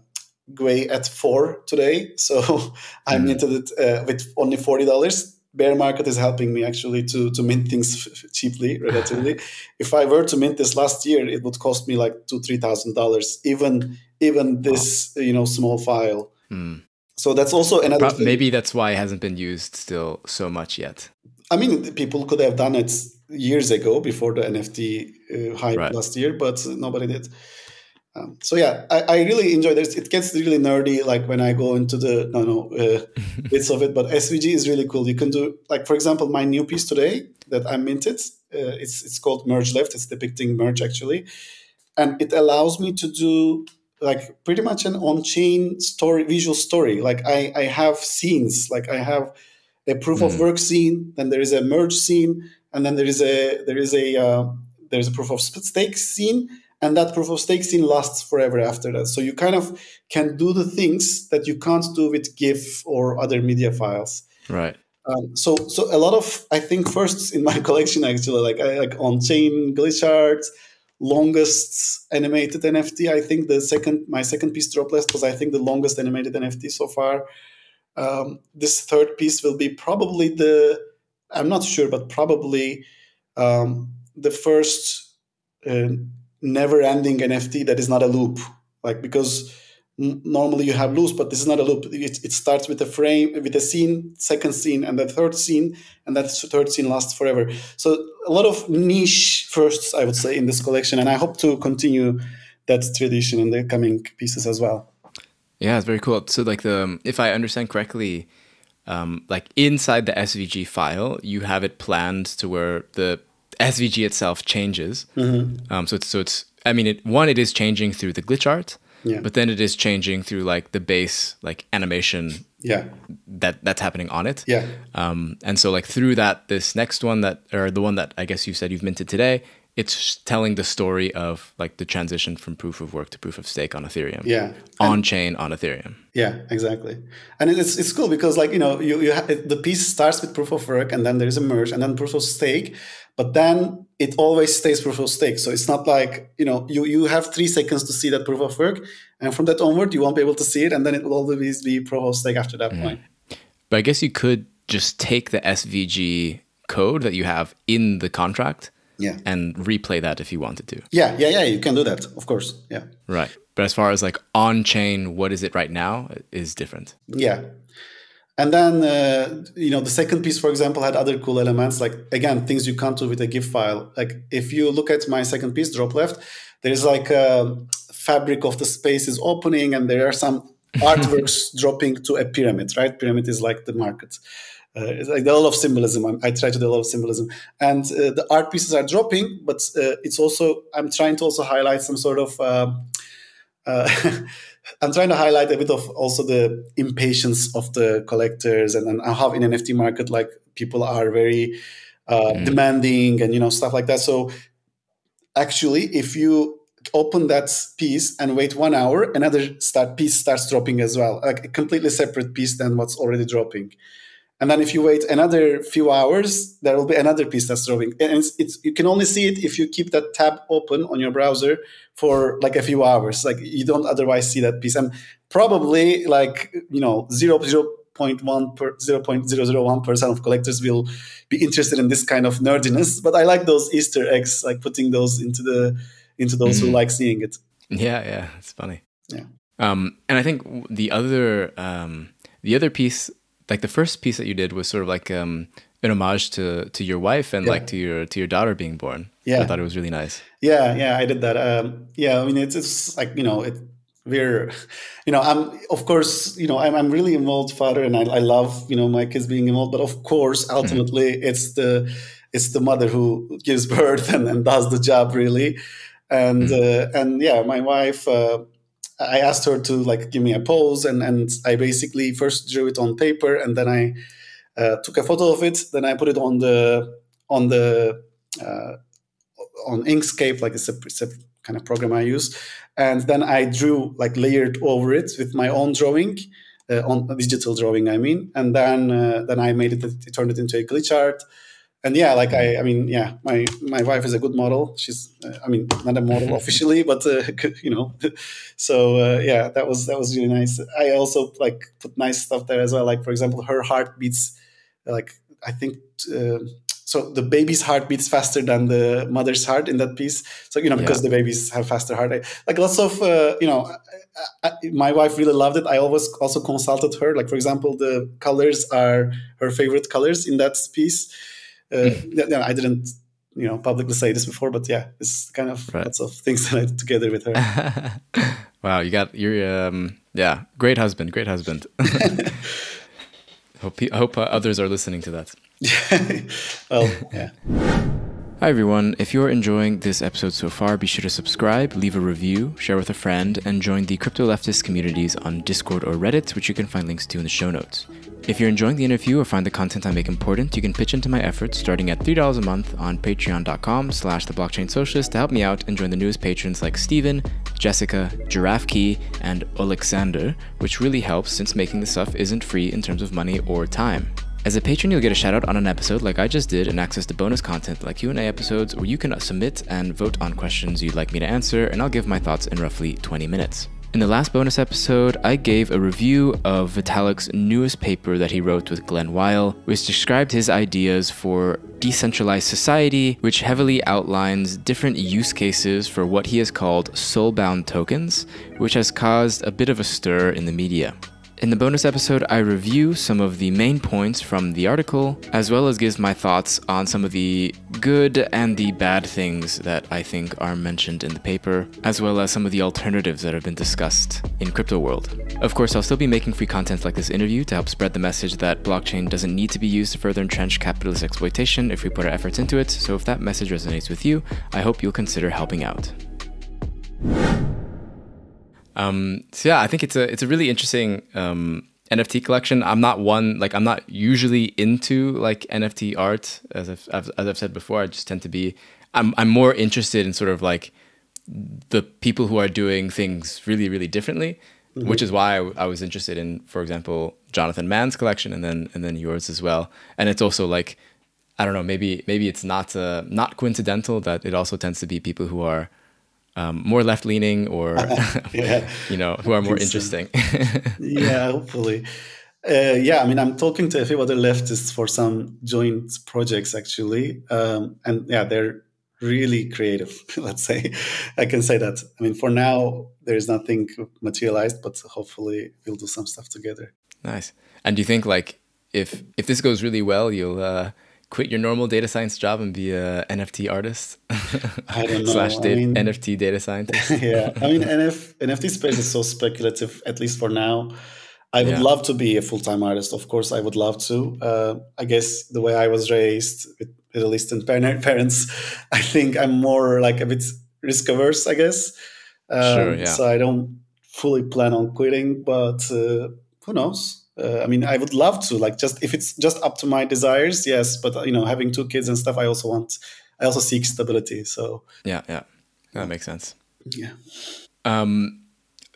Gwei at four today, so I mm. minted it uh, with only forty dollars. Bear market is helping me actually to to mint things cheaply, relatively. if I were to mint this last year, it would cost me like two three thousand dollars, even even this you know small file. Mm. So that's also another. Pro- maybe that's why it hasn't been used still so much yet. I mean, people could have done it years ago before the NFT uh, hype right. last year, but nobody did. Um, so yeah, I, I, really enjoy this. It gets really nerdy, like when I go into the no no uh, bits of it. But SVG is really cool. You can do like, for example, my new piece today that I minted. Uh, it's it's called Merge Left. It's depicting merge actually, and it allows me to do like pretty much an on-chain story, visual story. Like I I have scenes. Like I have a proof mm. of work scene, then there is a merge scene, and then there is a there is a uh, there is a proof of stake scene and that proof of stake scene lasts forever after that. So you kind of can do the things that you can't do with GIF or other media files. Right. Um, so so a lot of I think firsts in my collection actually like I, like on chain glitch art, longest animated NFT. I think the second my second piece Dropleft was I think the longest animated NFT so far. Um, this third piece will be probably the I'm not sure, but probably um, the first. Uh, never ending NFT that is not a loop. Like because normally you have loops, but this is not a loop. It, it starts with a frame, with a scene, second scene, and the third scene, and that third scene lasts forever. So a lot of niche firsts, I would say, in this collection, and I hope to continue that tradition in the coming pieces as well. Yeah, it's very cool. So like the if I understand correctly, um, like inside the SVG file, you have it planned to where the SVG itself changes. Mm-hmm. Um, so it's so it's I mean it one it is changing through the glitch art, yeah. but then it is changing through like the base like animation. Yeah. That that's happening on it. Yeah. Um, and so like through that, this next one that or the one that I guess you said you've minted today, it's telling the story of like the transition from proof of work to proof of stake on Ethereum. Yeah, on chain on Ethereum. Yeah, exactly. And it's it's cool because like you know you you ha- the piece starts with proof of work and then there is a merge and then proof of stake, but then it always stays proof of stake. So it's not like you know you you have three seconds to see that proof of work, and from that onward you won't be able to see it, and then it will always be proof of stake after that mm. point. But I guess you could just take the SVG code that you have in the contract yeah. and replay that if you wanted to yeah yeah yeah you can do that of course yeah. Right. But as far as like on chain what is it right now is different. Yeah. And then uh, you know the second piece for example had other cool elements like again things you can't do with a gif file. Like if you look at my second piece drop left, there's like a fabric of the space is opening and there are some artworks dropping to a pyramid right? Pyramid is like the market uh, it's like a lot of symbolism. I'm, i try to do a lot of symbolism, and uh, the art pieces are dropping, but uh, it's also I'm trying to also highlight some sort of. Um, uh, I'm trying to highlight a bit of also the impatience of the collectors, and, and how in NFT market, like people are very mm. demanding, and you know stuff like that. So actually, if you open that piece and wait one hour, another start piece starts dropping as well, like a completely separate piece than what's already dropping. And then if you wait another few hours, there will be another piece that's drawing. And it's, it's, you can only see it if you keep that tab open on your browser for like a few hours. Like you don't otherwise see that piece. And probably like, you know, 0, 0.1 per 0.001% of collectors will be interested in this kind of nerdiness. But I like those Easter eggs, like putting those into the into those mm-hmm. who like seeing it. Yeah, yeah, it's funny. Yeah. Um, and I think the other um, the other piece like the first piece that you did was sort of like um, an homage to to your wife and yeah. like to your to your daughter being born. Yeah, I thought it was really nice. Yeah, yeah, I did that. Um, yeah, I mean, it's it's like you know, it we're you know i'm of course you know i'm, I'm really involved father and I, I love you know my kids being involved but of course mm-hmm. ultimately mm-hmm. it's the it's the mother who gives birth and, and does the job really and mm-hmm. uh, and yeah my wife uh, I asked her to like give me a pose, and and I basically first drew it on paper, and then I uh, took a photo of it. Then I put it on the on the uh, on Inkscape, like it's a, it's a kind of program I use, and then I drew like layered over it with my own drawing. Uh, on digital drawing, I mean, and then uh, then I made it. It turned it into a glitch art, and yeah, like I, I mean, yeah, my my wife is a good model. She's, uh, I mean, not a model officially, but uh, you know, so uh, yeah, that was that was really nice. I also like put nice stuff there as well. Like for example, her heart beats like I think uh, so the baby's heart beats faster than the mother's heart in that piece so you know because yeah. the babies have faster heart like lots of uh, you know I, I, my wife really loved it i always also consulted her like for example the colors are her favorite colors in that piece uh, mm. i didn't you know publicly say this before but yeah it's kind of right. lots of things that i did together with her wow you got your um yeah great husband great husband hope, hope uh, others are listening to that well, yeah. Hi, everyone. If you're enjoying this episode so far, be sure to subscribe, leave a review, share with a friend, and join the crypto leftist communities on Discord or Reddit, which you can find links to in the show notes. If you're enjoying the interview or find the content I make important, you can pitch into my efforts starting at $3 a month on patreon.com slash the blockchain socialist to help me out and join the newest patrons like Steven, Jessica, Giraffe Key, and Alexander, which really helps since making the stuff isn't free in terms of money or time. As a patron, you'll get a shout out on an episode like I just did and access to bonus content like Q&A episodes where you can submit and vote on questions you'd like me to answer and I'll give my thoughts in roughly 20 minutes. In the last bonus episode, I gave a review of Vitalik's newest paper that he wrote with Glen Weyl, which described his ideas for decentralized society, which heavily outlines different use cases for what he has called soulbound tokens, which has caused a bit of a stir in the media. In the bonus episode, I review some of the main points from the article, as well as gives my thoughts on some of the good and the bad things that I think are mentioned in the paper, as well as some of the alternatives that have been discussed in crypto world. Of course, I'll still be making free content like this interview to help spread the message that blockchain doesn't need to be used to further entrench capitalist exploitation if we put our efforts into it, so if that message resonates with you, I hope you'll consider helping out. Um, so yeah, I think it's a it's a really interesting um, NFT collection. I'm not one like I'm not usually into like NFT art as I've, as I've said before. I just tend to be I'm I'm more interested in sort of like the people who are doing things really really differently, mm-hmm. which is why I, I was interested in, for example, Jonathan Mann's collection and then and then yours as well. And it's also like I don't know maybe maybe it's not uh, not coincidental that it also tends to be people who are um, more left leaning or yeah. you know who are more interesting. yeah, hopefully. Uh, yeah, I mean, I'm talking to a few other leftists for some joint projects actually, um, and yeah, they're really creative. Let's say, I can say that. I mean, for now, there is nothing materialized, but hopefully, we'll do some stuff together. Nice. And do you think like if if this goes really well, you'll uh, quit your normal data science job and be a NFT artist? I don't know. Slash I mean, NFT data scientist. yeah, I mean, NF, NFT space is so speculative, at least for now. I would yeah. love to be a full time artist. Of course, I would love to. Uh, I guess the way I was raised with Middle Eastern parents, I think I'm more like a bit risk averse. I guess. Um, sure. Yeah. So I don't fully plan on quitting, but uh, who knows? Uh, I mean, I would love to like just if it's just up to my desires, yes. But you know, having two kids and stuff, I also want, I also seek stability. So yeah, yeah, that makes sense. Yeah. Um,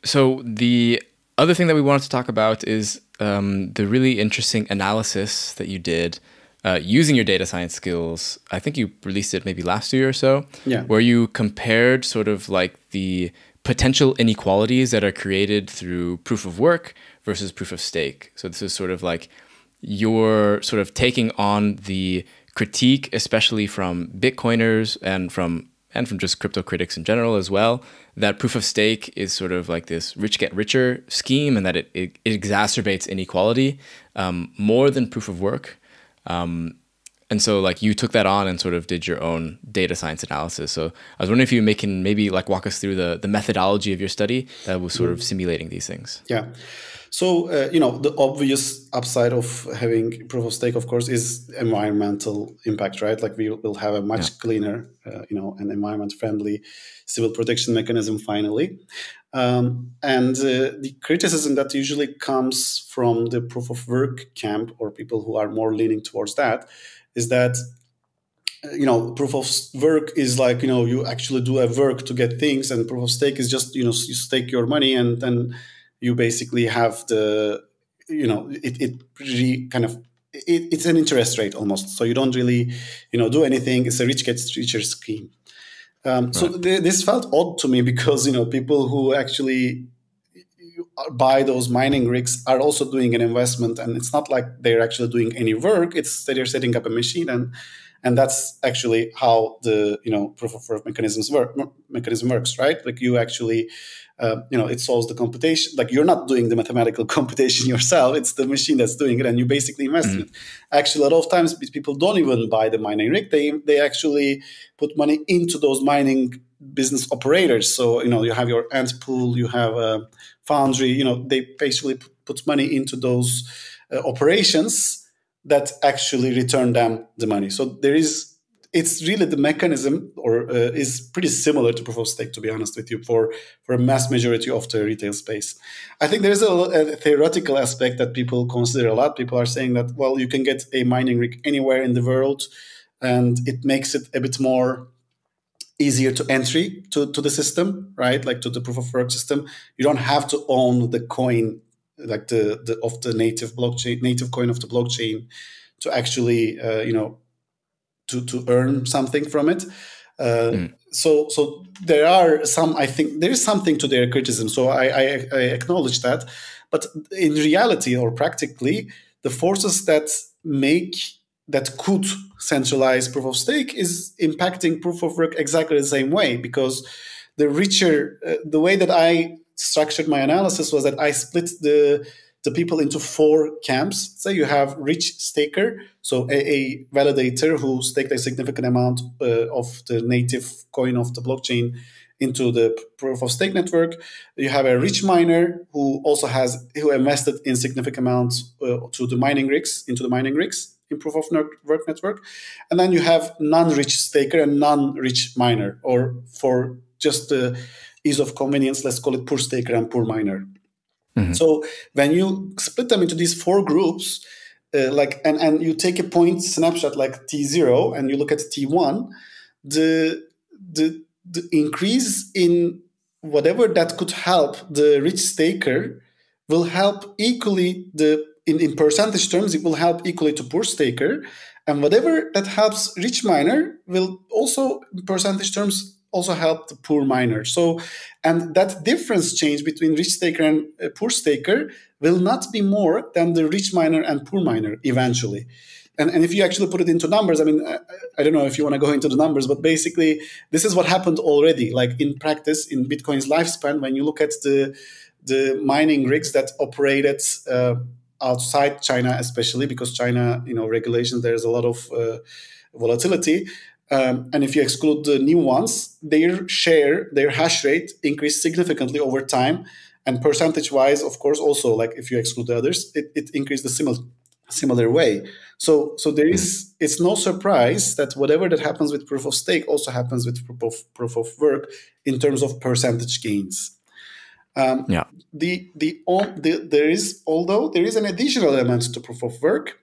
so the other thing that we wanted to talk about is um, the really interesting analysis that you did uh, using your data science skills. I think you released it maybe last year or so. Yeah. Where you compared sort of like the potential inequalities that are created through proof of work versus proof of stake. So this is sort of like you're sort of taking on the critique, especially from Bitcoiners and from and from just crypto critics in general as well, that proof of stake is sort of like this rich get richer scheme and that it, it, it exacerbates inequality um, more than proof of work. Um, and so like you took that on and sort of did your own data science analysis. So I was wondering if you can maybe like walk us through the, the methodology of your study that was sort of mm. simulating these things. Yeah. So, uh, you know, the obvious upside of having proof of stake, of course, is environmental impact, right? Like we will have a much yeah. cleaner, uh, you know, an environment friendly sybil protection mechanism finally. Um, and uh, the criticism that usually comes from the proof of work camp or people who are more leaning towards that is that uh, you know proof of work is like you know you actually do a work to get things and proof of stake is just you know you stake your money and then you basically have the you know it, it really kind of it, it's an interest rate almost. So you don't really, you know, do anything. It's a rich gets richer scheme. Um, right. So th- this felt odd to me because you know people who actually buy those mining rigs are also doing an investment, and it's not like they're actually doing any work. It's that they're setting up a machine and and that's actually how the you know proof of work mechanisms work mechanism works right like you actually uh, you know it solves the computation like you're not doing the mathematical computation yourself it's the machine that's doing it and you basically invest mm-hmm. in it actually a lot of times people don't even buy the mining rig they they actually put money into those mining business operators so you know you have your AntPool you have a foundry you know they basically put money into those uh, operations that actually return them the money. So there is it's really the mechanism or uh, is pretty similar to proof of stake to be honest with you for for a mass majority of the retail space. I think there's a, a, theoretical aspect that people consider a lot. People are saying that well you can get a mining rig anywhere in the world and it makes it a bit more easier to entry to, to the system right? Like to the proof of work system. You don't have to own the coin like the, the of the native blockchain native coin of the blockchain to actually uh, you know to to earn something from it. Uh, mm. so so there are some i think there is something to their criticism. So I, I, I acknowledge that. But in reality or practically the forces that make that could centralize proof of stake is impacting proof of work exactly the same way. Because the richer uh, the way that i structured my analysis was that I split the the people into four camps. Say you have rich staker, so a, a validator who staked a significant amount uh, of the native coin of the blockchain into the proof of stake network. You have a rich miner who also has who invested in significant amounts uh, to the mining rigs into the mining rigs in proof of work network, and then you have non-rich staker and non-rich miner, or for just the ease of convenience, let's call it poor staker and poor miner. Mm-hmm. So when you split them into these four groups, uh, like and, and you take a point snapshot like T0 and you look at T1, the the the increase in whatever that could help the rich staker will help equally the in, in percentage terms it will help equally to poor staker and whatever that helps rich miner will also in percentage terms also help the poor miner. So, and that difference change between rich staker and uh, poor staker will not be more than the rich miner and poor miner eventually. And, and if you actually put it into numbers, I mean, I, I don't know if you want to go into the numbers, but basically, this is what happened already. Like in practice, in Bitcoin's lifespan, when you look at the the mining rigs that operated uh, outside China, especially because China, you know, regulations, there's a lot of uh, volatility. Um, and if you exclude the new ones, their share, their hash rate increased significantly over time. And percentage wise, of course, also like if you exclude the others, it, it increased the similar similar way. So so there is it's no surprise that whatever that happens with proof of stake also happens with proof of proof of work in terms of percentage gains. Um, yeah. The, the the there is although there is an additional element to proof of work,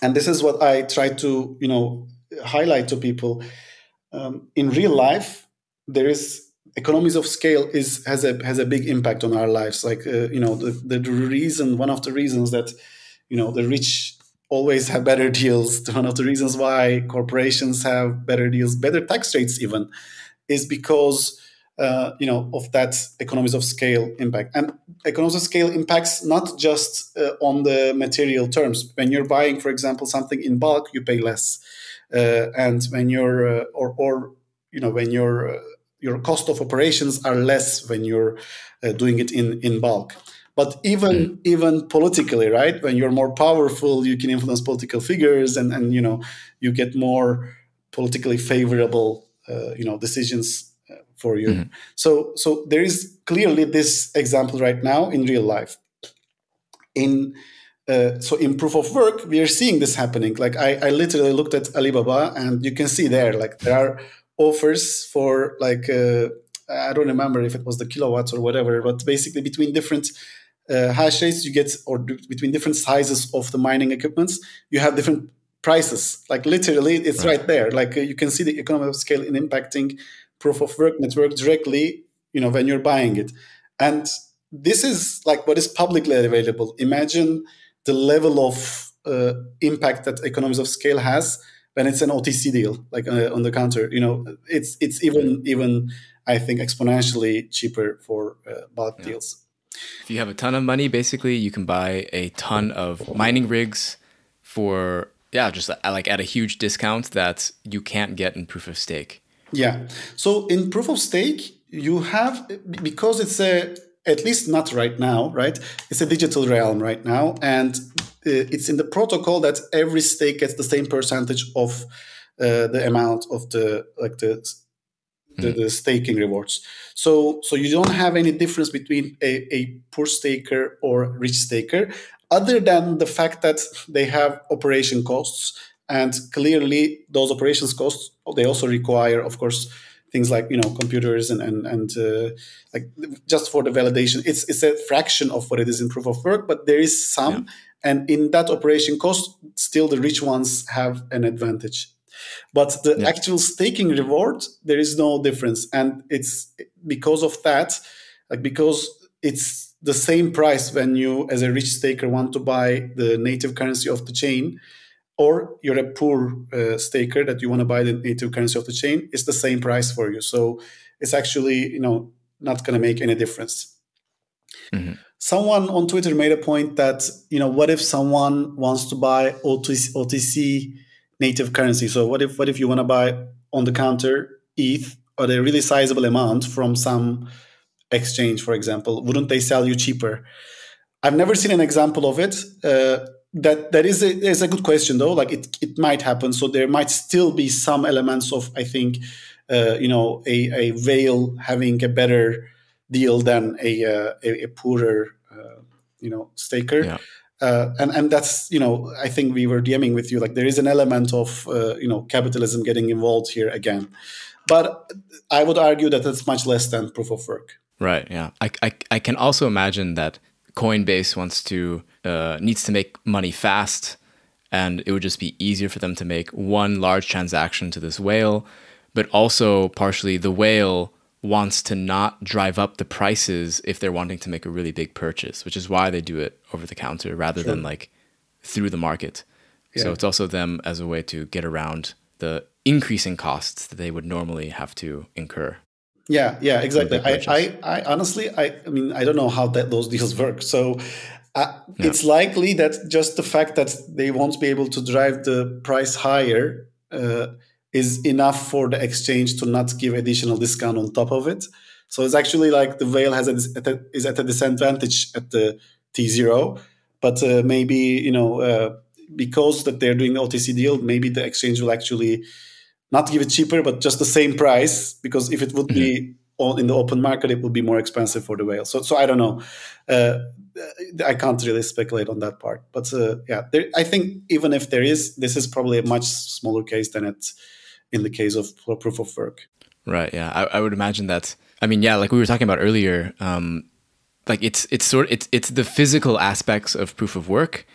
and this is what I try to you know highlight to people um, in real life there is economies of scale is has a has a big impact on our lives. Like uh, you know the, the reason one of the reasons that you know the rich always have better deals one of the reasons why corporations have better deals better tax rates even is because uh, you know of that economies of scale impact. And economies of scale impacts not just uh, on the material terms. When you're buying for example something in bulk you pay less and when you're uh, or or you know when your uh, your cost of operations are less when you're doing it in in bulk but even mm. even politically right when you're more powerful you can influence political figures and and you know you get more politically favorable uh, you know decisions for you mm-hmm. so so there is clearly this example right now in real life in uh, so in proof of work, we are seeing this happening. Like I, I literally looked at Alibaba, and you can see there, like there are offers for like uh, I don't remember if it was the kilowatts or whatever, but basically between different uh, hash rates you get, or between different sizes of the mining equipments, you have different prices. Like literally, it's right, right there. Like uh, you can see the economy of scale in impacting proof of work network directly. You know when you're buying it, and this is like what is publicly available. Imagine the level of uh, impact that economies of scale has when it's an OTC deal, like uh, on the counter. You know, it's it's even even I think exponentially cheaper for uh, bulk yeah. deals. If you have a ton of money, basically you can buy a ton of mining rigs for yeah, just uh, like at a huge discount that you can't get in proof of stake. Yeah. So in proof of stake, you have because it's a at least not right now, right? It's a digital realm right now, and uh, it's in the protocol that every stake gets the same percentage of uh, the amount of the like the the, mm. the, staking rewards. So so you don't have any difference between a, a poor staker or rich staker, other than the fact that they have operation costs, and clearly those operations costs they also require, of course, things like you know computers and and and uh, like just for the validation. It's it's a fraction of what it is in proof of work, but there is some. Yeah. And in that operation cost, still the rich ones have an advantage. But the yeah. actual staking reward, there is no difference. And it's because of that, like because it's the same price when you, as a rich staker, want to buy the native currency of the chain, or you're a poor uh, staker that you want to buy the native currency of the chain, it's the same price for you. So it's actually, you know, not going to make any difference. Mm-hmm. Someone on Twitter made a point that, you know, what if someone wants to buy OTC, OTC native currency. So what if what if you want to buy on the counter ETH or a really sizable amount from some exchange, for example? Wouldn't they sell you cheaper? I've never seen an example of it. Uh, that that is a, is a good question though. Like it it might happen. So there might still be some elements of I think uh, you know a, a whale having a better deal than a uh, a, a, poorer uh, you know staker. Yeah uh, and and that's you know I think we were DMing with you like there is an element of uh, you know capitalism getting involved here again, but I would argue that it's much less than proof of work. Right. Yeah. I I, I can also imagine that Coinbase wants to uh, needs to make money fast, and it would just be easier for them to make one large transaction to this whale, but also partially the whale wants to not drive up the prices if they're wanting to make a really big purchase, which is why they do it over the counter rather sure. than like through the market. Yeah. So it's also them as a way to get around the increasing costs that they would normally have to incur. Yeah, yeah, exactly. I, I, I, honestly, I, I mean, I don't know how that those deals work. So uh, yeah. it's likely that just the fact that they won't be able to drive the price higher uh, is enough for the exchange to not give additional discount on top of it. So it's actually like the whale has a, is at a disadvantage at the T zero, but uh, maybe you know uh, because that they're doing the OTC deal, maybe the exchange will actually not give it cheaper, but just the same price. Because if it would mm-hmm. be in the open market, it would be more expensive for the whale. So so I don't know. Uh, I can't really speculate on that part, but uh, yeah, there, I think even if there is, this is probably a much smaller case than it in the case of proof of work. Right. Yeah. I, I would imagine that. I mean, yeah, like we were talking about earlier, um, like it's it's sort it's it's the physical aspects of proof of work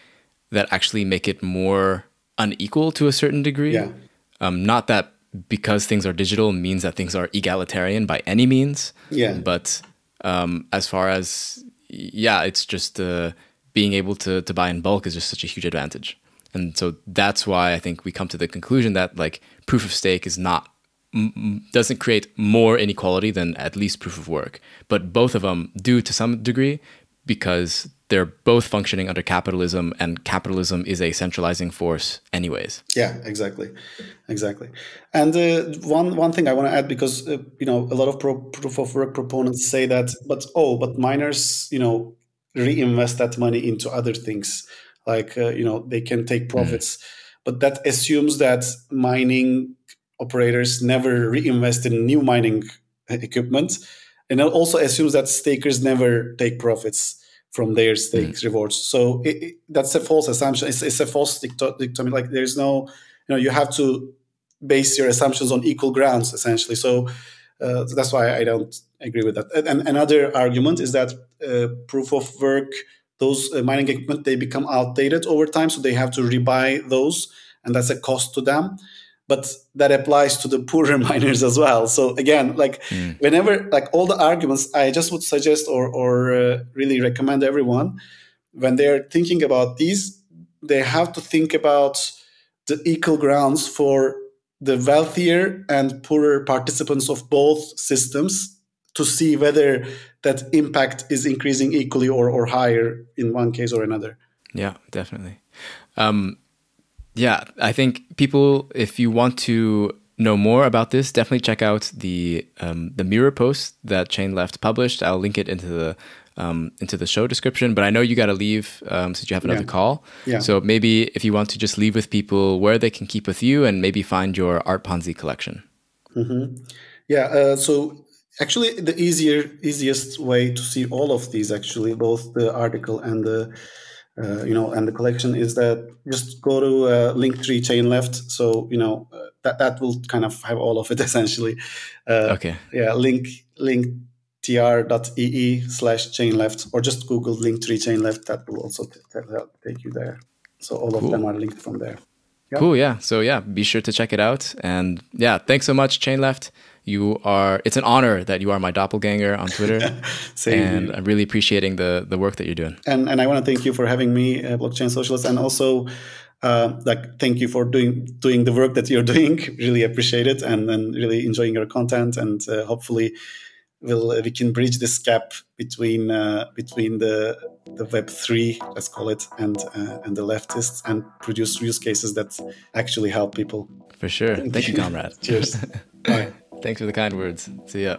that actually make it more unequal to a certain degree. Yeah. Um, not that because things are digital means that things are egalitarian by any means. Yeah. But um, as far as yeah, it's just uh, being able to to buy in bulk is just such a huge advantage. And so that's why I think we come to the conclusion that like proof of stake is not doesn't create more inequality than at least proof of work. But both of them do to some degree because they're both functioning under capitalism and capitalism is a centralizing force anyways. Yeah exactly. Exactly. And uh, one one thing i want to add because uh, you know a lot of pro- proof of work proponents say that but oh but miners you know reinvest that money into other things. Like uh, you know they can take mm. profits. Mm. but that assumes that mining operators never reinvest in new mining equipment. And it also assumes that stakers never take profits from their stakes mm. rewards. So it, it, that's a false assumption. It's, it's a false dichotomy like there's no you know you have to base your assumptions on equal grounds essentially. So uh, that's why i don't agree with that. And another argument is that uh, proof of work those uh, mining equipment they become outdated over time so they have to rebuy those and that's a cost to them but that applies to the poorer miners as well so again like mm. whenever like all the arguments i just would suggest or or uh, really recommend everyone when they're thinking about these they have to think about the equal grounds for the wealthier and poorer participants of both systems to see whether that impact is increasing equally or, or higher in one case or another. Yeah, definitely. Um, yeah, I think people, if you want to know more about this, definitely check out the um, the mirror post that Chainleft published. I'll link it into the um, into the show description. But I know you got to leave um, since you have another Yeah. call. Yeah. So maybe if you want to just leave with people where they can keep with you and maybe find your Art Ponzi collection. Yeah. Uh, so actually, the easier easiest way to see all of these, actually, both the article and the uh, you know and the collection, is that just go to uh, Linktree Chainleft. So you know uh, that that will kind of have all of it essentially. Uh, Okay. Yeah. Link link tr.ee slash Chainleft or just google link linktree Chainleft that will also t- t- take you there so all of them are linked from there Yep. Cool. Yeah. So yeah, be sure to check it out. And yeah, thanks so much, Chainleft. You are. It's an honor that you are my doppelganger on Twitter, and. I'm really appreciating the the work that you're doing. and and I want to thank you for having me, uh, blockchain socialist, and also uh, like thank you for doing doing the work that you're doing. Really appreciate it, and and really enjoying your content, and uh, hopefully we'll we can bridge this gap between uh, between the the Web three, let's call it, and uh, and the leftists, and produce use cases that actually help people. For sure. Thank you, comrade. Cheers. Bye. Thanks for the kind words. See ya.